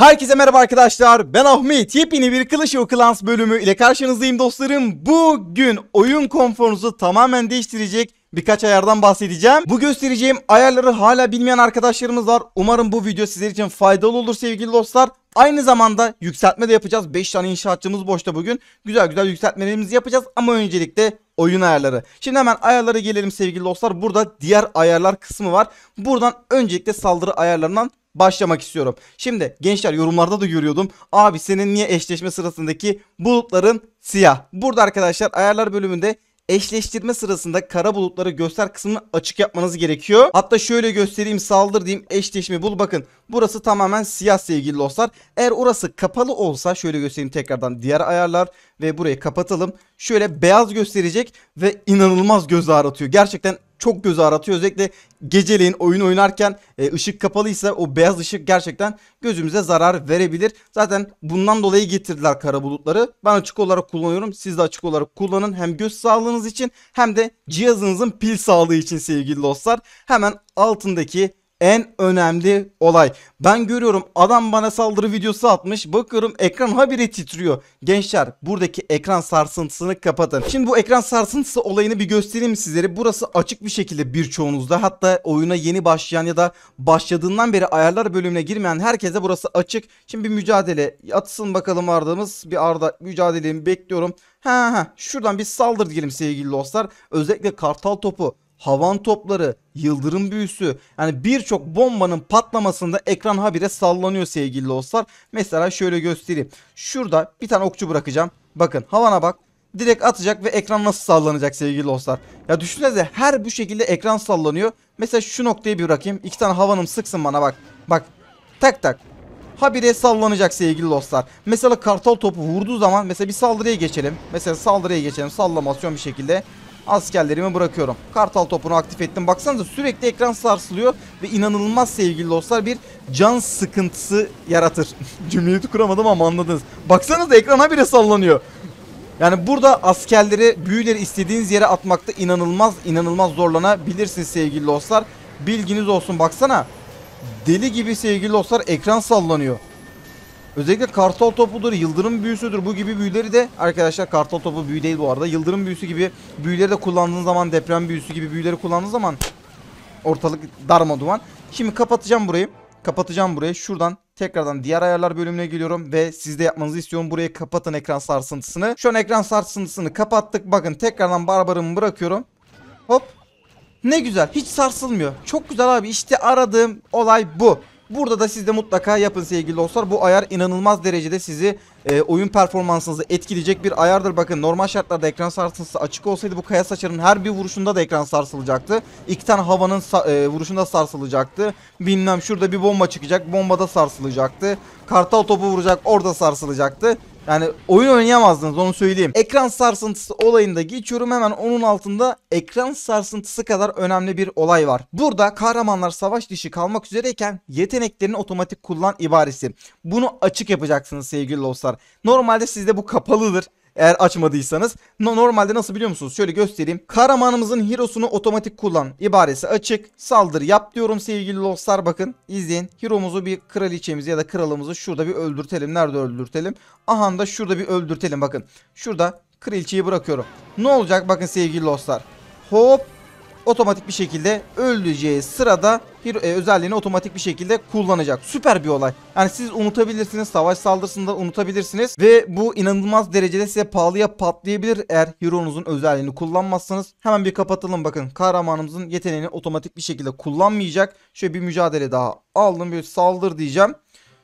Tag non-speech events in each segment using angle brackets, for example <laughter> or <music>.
Herkese merhaba arkadaşlar. Ben Ahmet. Yepyeni bir Clash of Clans bölümü ile karşınızdayım dostlarım. Bugün oyun konforunuzu tamamen değiştirecek birkaç ayardan bahsedeceğim. Bu göstereceğim ayarları hala bilmeyen arkadaşlarımız var. Umarım bu video sizler için faydalı olur sevgili dostlar. Aynı zamanda yükseltme de yapacağız. 5 tane inşaatçımız boşta bugün. Güzel güzel yükseltmelerimizi yapacağız ama öncelikle oyun ayarları. Şimdi hemen ayarlara gelelim sevgili dostlar. Burada diğer ayarlar kısmı var. Buradan öncelikle saldırı ayarlarından başlamak istiyorum. Şimdi gençler yorumlarda da görüyordum. Abi senin niye eşleşme sırasındaki bulutların siyah? Burada arkadaşlar ayarlar bölümünde eşleştirme sırasında kara bulutları göster kısmını açık yapmanız gerekiyor. Hatta şöyle göstereyim saldır diyeyim eşleşme bul bakın. Burası tamamen siyah sevgili dostlar. Eğer orası kapalı olsa şöyle göstereyim tekrardan diğer ayarlar ve burayı kapatalım. Şöyle beyaz gösterecek ve inanılmaz göz ağrıtıyor. Gerçekten çok göz ağrıtıyor. Özellikle geceleyin oyun oynarken e, ışık kapalıysa o beyaz ışık gerçekten gözümüze zarar verebilir. Zaten bundan dolayı getirdiler kara bulutları. Ben açık olarak kullanıyorum. Siz de açık olarak kullanın. Hem göz sağlığınız için hem de cihazınızın pil sağlığı için sevgili dostlar. Hemen altındaki en önemli olay. Ben görüyorum adam bana saldırı videosu atmış. Bakıyorum ekran habire titriyor. Gençler buradaki ekran sarsıntısını kapatın. Şimdi bu ekran sarsıntısı olayını bir göstereyim sizlere. Burası açık bir şekilde birçoğunuzda. Hatta oyuna yeni başlayan ya da başladığından beri ayarlar bölümüne girmeyen herkese burası açık. Şimdi bir mücadele atsın bakalım Arda'mız. Bir Arda mücadelemi bekliyorum. Ha ha şuradan bir saldır diyelim sevgili dostlar. Özellikle kartal topu havan topları, yıldırım büyüsü yani birçok bombanın patlamasında ekran habire sallanıyor sevgili dostlar. Mesela şöyle göstereyim. Şurada bir tane okçu bırakacağım. Bakın havana bak. Direkt atacak ve ekran nasıl sallanacak sevgili dostlar. Ya düşünsenize her bu şekilde ekran sallanıyor. Mesela şu noktayı bir bırakayım. İki tane havanım sıksın bana bak. Bak tak tak. Habire sallanacak sevgili dostlar. Mesela kartal topu vurduğu zaman mesela bir saldırıya geçelim. Mesela saldırıya geçelim sallamasyon bir şekilde askerlerimi bırakıyorum. Kartal topunu aktif ettim. Baksanıza sürekli ekran sarsılıyor ve inanılmaz sevgili dostlar bir can sıkıntısı yaratır. <laughs> Cümleyi kuramadım ama anladınız. Baksanıza ekrana bile sallanıyor. Yani burada askerleri, büyüleri istediğiniz yere atmakta inanılmaz inanılmaz zorlanabilirsiniz sevgili dostlar. Bilginiz olsun baksana. Deli gibi sevgili dostlar ekran sallanıyor. Özellikle kartal topudur, yıldırım büyüsüdür bu gibi büyüleri de arkadaşlar kartal topu büyü değil bu arada. Yıldırım büyüsü gibi büyüleri de kullandığınız zaman deprem büyüsü gibi büyüleri kullandığınız zaman ortalık darma duman. Şimdi kapatacağım burayı. Kapatacağım burayı. Şuradan tekrardan diğer ayarlar bölümüne geliyorum ve siz de yapmanızı istiyorum. Burayı kapatın ekran sarsıntısını. Şu an ekran sarsıntısını kapattık. Bakın tekrardan barbarımı bırakıyorum. Hop. Ne güzel. Hiç sarsılmıyor. Çok güzel abi. İşte aradığım olay bu. Burada da siz de mutlaka yapın sevgili dostlar. Bu ayar inanılmaz derecede sizi e, oyun performansınızı etkileyecek bir ayardır. Bakın normal şartlarda ekran sarsıntısı açık olsaydı bu kaya saçarın her bir vuruşunda da ekran sarsılacaktı. İki tane havanın e, vuruşunda sarsılacaktı. Bilmem şurada bir bomba çıkacak. Bombada sarsılacaktı. Kartal topu vuracak orada sarsılacaktı. Yani oyun oynayamazdınız onu söyleyeyim. Ekran sarsıntısı olayında geçiyorum hemen onun altında ekran sarsıntısı kadar önemli bir olay var. Burada kahramanlar savaş dışı kalmak üzereyken yeteneklerini otomatik kullan ibaresi. Bunu açık yapacaksınız sevgili dostlar. Normalde sizde bu kapalıdır. Eğer açmadıysanız no, normalde nasıl biliyor musunuz? Şöyle göstereyim. Kahramanımızın hero'sunu otomatik kullan ibaresi açık. Saldır yap diyorum sevgili dostlar bakın. izleyin. Hero'muzu bir kraliçemizi ya da kralımızı şurada bir öldürtelim. Nerede öldürtelim? Aha da şurada bir öldürtelim bakın. Şurada kraliçeyi bırakıyorum. Ne olacak bakın sevgili dostlar. Hop otomatik bir şekilde öleceği sırada hero, e, özelliğini otomatik bir şekilde kullanacak. Süper bir olay. Yani siz unutabilirsiniz. Savaş saldırısında unutabilirsiniz. Ve bu inanılmaz derecede size pahalıya patlayabilir eğer hero'nuzun özelliğini kullanmazsanız. Hemen bir kapatalım bakın. Kahramanımızın yeteneğini otomatik bir şekilde kullanmayacak. Şöyle bir mücadele daha aldım. Bir saldır diyeceğim.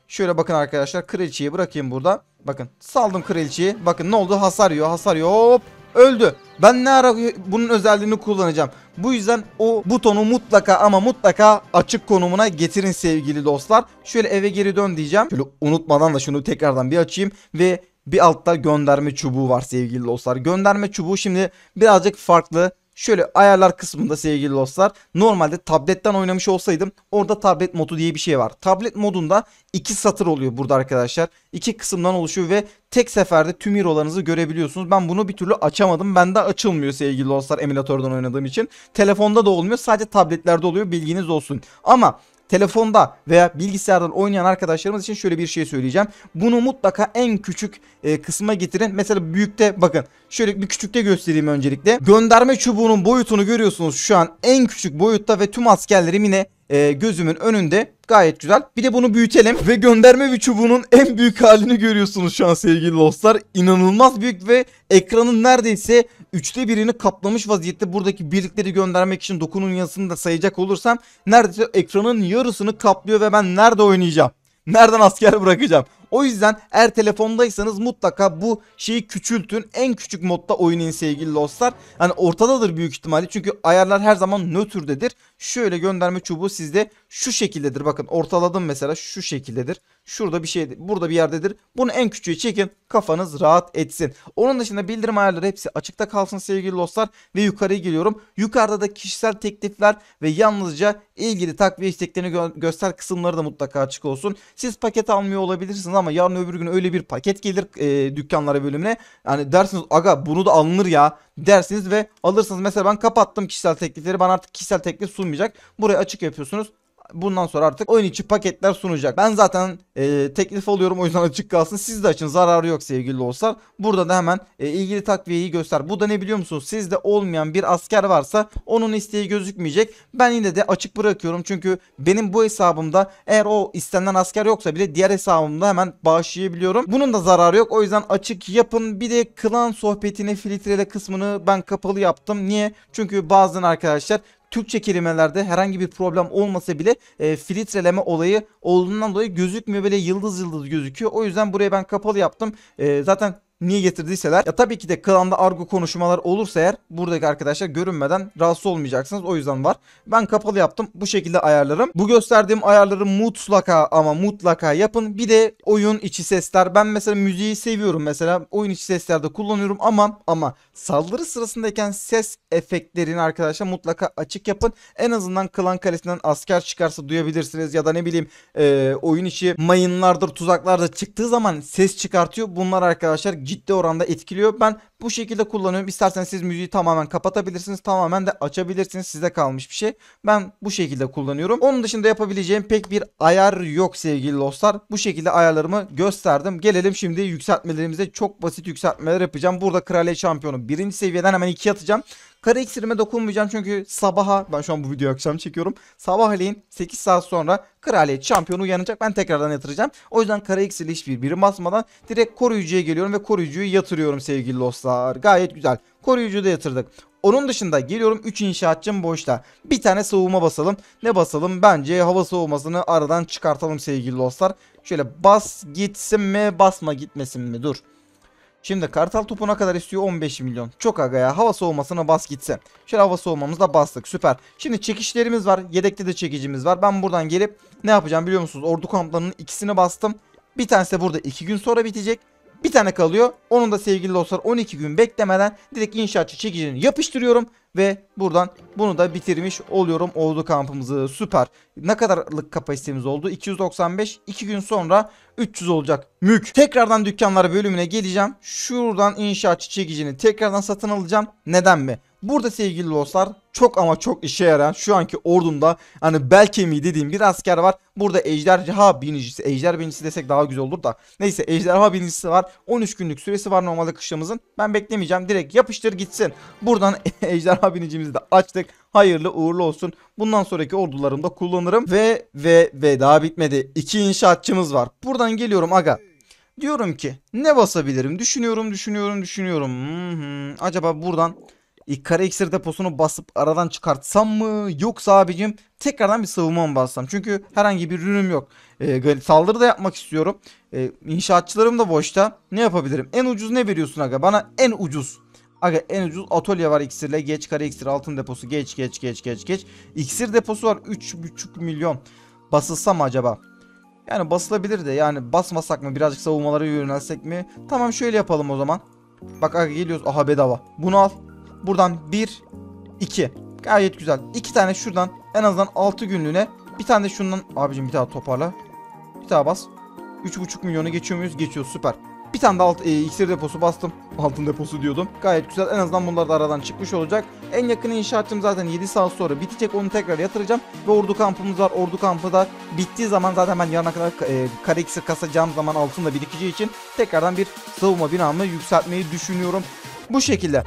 Şöyle bakın arkadaşlar kraliçeyi bırakayım burada. Bakın saldım kraliçeyi. Bakın ne oldu hasar yiyor hasar yiyor. Hop öldü. Ben ne ara bunun özelliğini kullanacağım. Bu yüzden o butonu mutlaka ama mutlaka açık konumuna getirin sevgili dostlar. Şöyle eve geri dön diyeceğim. Şöyle unutmadan da şunu tekrardan bir açayım ve bir altta gönderme çubuğu var sevgili dostlar. Gönderme çubuğu şimdi birazcık farklı. Şöyle ayarlar kısmında sevgili dostlar. Normalde tabletten oynamış olsaydım orada tablet modu diye bir şey var. Tablet modunda iki satır oluyor burada arkadaşlar. İki kısımdan oluşuyor ve tek seferde tüm hero'larınızı görebiliyorsunuz. Ben bunu bir türlü açamadım. Bende açılmıyor sevgili dostlar emülatörden oynadığım için. Telefonda da olmuyor. Sadece tabletlerde oluyor. Bilginiz olsun. Ama telefonda veya bilgisayardan oynayan arkadaşlarımız için şöyle bir şey söyleyeceğim. Bunu mutlaka en küçük e, kısma getirin. Mesela büyükte bakın şöyle bir küçükte göstereyim öncelikle. Gönderme çubuğunun boyutunu görüyorsunuz şu an en küçük boyutta ve tüm askerlerim yine e, gözümün önünde gayet güzel. Bir de bunu büyütelim ve gönderme bir çubuğunun <laughs> en büyük halini görüyorsunuz şu an sevgili dostlar. İnanılmaz büyük ve ekranın neredeyse üçte birini kaplamış vaziyette buradaki birlikleri göndermek için dokunun yazısını da sayacak olursam neredeyse ekranın yarısını kaplıyor ve ben nerede oynayacağım? Nereden asker bırakacağım? O yüzden eğer telefondaysanız mutlaka bu şeyi küçültün. En küçük modda oynayın sevgili dostlar. Hani ortadadır büyük ihtimalle. Çünkü ayarlar her zaman nötrdedir. Şöyle gönderme çubuğu sizde şu şekildedir. Bakın ortaladım mesela şu şekildedir. Şurada bir şey burada bir yerdedir. Bunu en küçüğü çekin. Kafanız rahat etsin. Onun dışında bildirim ayarları hepsi açıkta kalsın sevgili dostlar. Ve yukarıya geliyorum. Yukarıda da kişisel teklifler ve yalnızca ilgili takviye isteklerini gö- göster kısımları da mutlaka açık olsun. Siz paket almıyor olabilirsiniz ama yarın öbür gün öyle bir paket gelir e, dükkanlara bölümüne. Yani dersiniz aga bunu da alınır ya dersiniz ve alırsınız. Mesela ben kapattım kişisel teklifleri. Bana artık kişisel teklif sunmayacak. Burayı açık yapıyorsunuz. Bundan sonra artık oyun içi paketler sunacak. Ben zaten e, teklif alıyorum o yüzden açık kalsın. Siz de açın zararı yok sevgili dostlar. Burada da hemen e, ilgili takviyeyi göster. Bu da ne biliyor musunuz? Sizde olmayan bir asker varsa onun isteği gözükmeyecek. Ben yine de açık bırakıyorum. Çünkü benim bu hesabımda eğer o istenilen asker yoksa bile diğer hesabımda hemen bağışlayabiliyorum. Bunun da zararı yok. O yüzden açık yapın. Bir de klan sohbetini filtrele kısmını ben kapalı yaptım. Niye? Çünkü bazen arkadaşlar Türkçe kelimelerde herhangi bir problem olmasa bile e, filtreleme olayı olduğundan dolayı gözükmüyor böyle yıldız yıldız gözüküyor. O yüzden buraya ben kapalı yaptım. E, zaten niye getirdiyseler. Ya tabii ki de klanda argo konuşmalar olursa eğer buradaki arkadaşlar görünmeden rahatsız olmayacaksınız. O yüzden var. Ben kapalı yaptım. Bu şekilde ayarlarım. Bu gösterdiğim ayarları mutlaka ama mutlaka yapın. Bir de oyun içi sesler. Ben mesela müziği seviyorum mesela. Oyun içi seslerde kullanıyorum ama ama saldırı sırasındayken ses efektlerini arkadaşlar mutlaka açık yapın. En azından klan kalesinden asker çıkarsa duyabilirsiniz ya da ne bileyim e, oyun içi mayınlardır tuzaklardır çıktığı zaman ses çıkartıyor. Bunlar arkadaşlar ciddi oranda etkiliyor. Ben bu şekilde kullanıyorum. İsterseniz siz müziği tamamen kapatabilirsiniz. Tamamen de açabilirsiniz. Size kalmış bir şey. Ben bu şekilde kullanıyorum. Onun dışında yapabileceğim pek bir ayar yok sevgili dostlar. Bu şekilde ayarlarımı gösterdim. Gelelim şimdi yükseltmelerimize. Çok basit yükseltmeler yapacağım. Burada kraliyet şampiyonu birinci seviyeden hemen ikiye atacağım. Kara iksirime dokunmayacağım çünkü sabaha ben şu an bu videoyu akşam çekiyorum. Sabahleyin 8 saat sonra kraliyet şampiyonu uyanacak. Ben tekrardan yatıracağım. O yüzden kara iksirle hiçbir birim basmadan direkt koruyucuya geliyorum ve koruyucuyu yatırıyorum sevgili dostlar. Gayet güzel. Koruyucuyu da yatırdık. Onun dışında geliyorum 3 inşaatçım boşta. Bir tane savunma basalım. Ne basalım? Bence hava soğumasını aradan çıkartalım sevgili dostlar. Şöyle bas gitsin mi basma gitmesin mi? Dur. Şimdi kartal topuna kadar istiyor 15 milyon. Çok aga ya. Hava soğumasına bas gitsin. Şöyle hava soğumamızı da bastık. Süper. Şimdi çekişlerimiz var. Yedekte de çekicimiz var. Ben buradan gelip ne yapacağım biliyor musunuz? Ordu kamplarının ikisini bastım. Bir tanesi de burada 2 gün sonra bitecek. Bir tane kalıyor. Onun da sevgili dostlar 12 gün beklemeden direkt inşaatçı çekicini yapıştırıyorum. Ve buradan bunu da bitirmiş oluyorum ordu kampımızı. Süper. Ne kadarlık kapasitemiz oldu? 295. 2 gün sonra 300 olacak. Mük. Tekrardan dükkanlar bölümüne geleceğim. Şuradan inşaatçı çekicini tekrardan satın alacağım. Neden mi? Burada sevgili dostlar çok ama çok işe yarayan şu anki ordumda hani bel kemiği dediğim bir asker var. Burada ejderha binicisi, ejder binicisi desek daha güzel olur da. Neyse ejderha binicisi var. 13 günlük süresi var normalde kışlamızın. Ben beklemeyeceğim. Direkt yapıştır gitsin. Buradan <laughs> ejderha binicimizi de açtık. Hayırlı uğurlu olsun. Bundan sonraki ordularımda kullanırım. Ve ve ve daha bitmedi. İki inşaatçımız var. Buradan geliyorum aga. Diyorum ki ne basabilirim? Düşünüyorum, düşünüyorum, düşünüyorum. Hı. Acaba buradan İlk kara iksir deposunu basıp aradan çıkartsam mı? Yoksa abicim tekrardan bir savunma mı bassam? Çünkü herhangi bir ürünüm yok. Ee, saldırı da yapmak istiyorum. Ee, inşaatçılarım da boşta. Ne yapabilirim? En ucuz ne veriyorsun aga? Bana en ucuz. Aga en ucuz atölye var iksirle. Geç kara iksir altın deposu. Geç geç geç geç geç. İksir deposu var 3,5 milyon. Basılsa mı acaba? Yani basılabilir de yani basmasak mı birazcık savunmalara yönelsek mi? Tamam şöyle yapalım o zaman. Bak aga geliyoruz. Aha bedava. Bunu al. Buradan 1, 2. Gayet güzel. 2 tane şuradan en azından 6 günlüğüne. Bir tane de şundan. Abicim bir daha toparla. Bir daha bas. 3,5 milyonu geçiyor muyuz? Geçiyoruz süper. Bir tane de alt, e, iksir deposu bastım. <laughs> Altın deposu diyordum. Gayet güzel. En azından bunlar da aradan çıkmış olacak. En yakın inşaatım zaten 7 saat sonra bitecek. Onu tekrar yatıracağım. Ve ordu kampımız var. Ordu kampı da bittiği zaman zaten ben yarına kadar e, kare iksir kasacağım zaman altında birikeceği için tekrardan bir savunma binamı yükseltmeyi düşünüyorum. Bu şekilde.